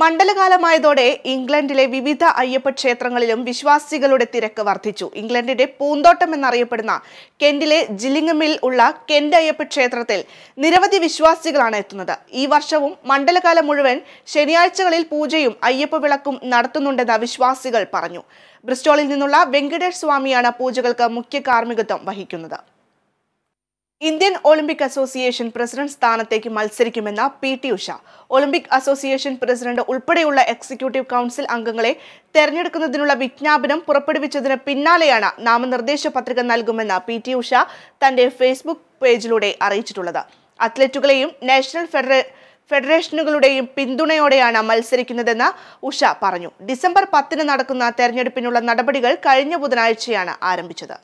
മണ്ഡലകാലമായതോടെ ഇംഗ്ലണ്ടിലെ വിവിധ അയ്യപ്പ ക്ഷേത്രങ്ങളിലും വിശ്വാസികളുടെ തിരക്ക് വർദ്ധിച്ചു. ഇംഗ്ലണ്ടിന്റെ പൂന്തോട്ടം എന്നറിയപ്പെടുന്ന കെന്റിലെ ജിലിംഗമിൽ ഉള്ള കെന്റ് അയ്യപ്പ ക്ഷേത്രത്തിൽ നിരവധി വിശ്വാസികളാണ് എത്തുന്നത്. ഈ വർഷവും മണ്ഡലകാലം മുഴുവൻ ശനിയാഴ്ചകളിൽ പൂജയും അയ്യപ്പ വിളക്കും നടത്തുന്നുണ്ടെന്ന് വിശ്വാസികൾ പറഞ്ഞു. ബ്രിസ്റ്റോളിൽ നിന്നുള്ള വെങ്കടേഷ് സ്വാമിയാണ് പൂജകൾക്ക് മുഖ്യ കാർമ്മികത്വം വഹിക്കുന്നത്. ഇന്ത്യൻ ഒളിമ്പിക് അസോസിയേഷൻ പ്രസിഡന്റ് സ്ഥാനത്തേക്ക് മത്സരിക്കുമെന്ന P T Usha. Olympic association president ഉൾപ്പെടെയുള്ള എക്സിക്യൂട്ടീവ് കൗൺസിൽ അംഗങ്ങളെ തെരഞ്ഞെടുക്കുന്നതിനുള്ള വിജ്ഞാപനം പുറപ്പെടുവിച്ചതിന് പിന്നാലെയാണ് നാമനിർദ്ദേശ പത്രിക നൽകുമെന്ന് പി ടി ഉഷ തന്റെ ഫേസ്ബുക്ക് പേജിലൂടെ അറിയിച്ചിട്ടുള്ളത്. അത്ലറ്റുകളെയും നാഷണൽ ഫെഡറേ ഫെഡറേഷനുകളുടെയും പിന്തുണയോടെയാണ് മത്സരിക്കുന്നതെന്ന് ഉഷ പറഞ്ഞു. ഡിസംബർ പത്തിന് നടക്കുന്ന തെരഞ്ഞെടുപ്പിനുള്ള നടപടികൾ കഴിഞ്ഞ ബുധനാഴ്ചയാണ് ആരംഭിച്ചത്.